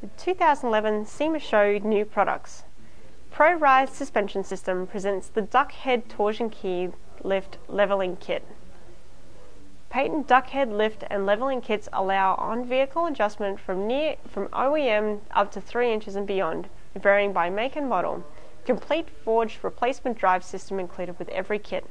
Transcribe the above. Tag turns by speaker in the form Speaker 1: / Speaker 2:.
Speaker 1: The 2011 SEMA Show new products. ProRYDE Suspension System presents the Duck Head Torsion Key Lift Leveling Kit. Patent duck head lift and leveling kits allow on-vehicle adjustment from near from OEM up to 3 inches and beyond, varying by make and model. Complete forged replacement drive system included with every kit.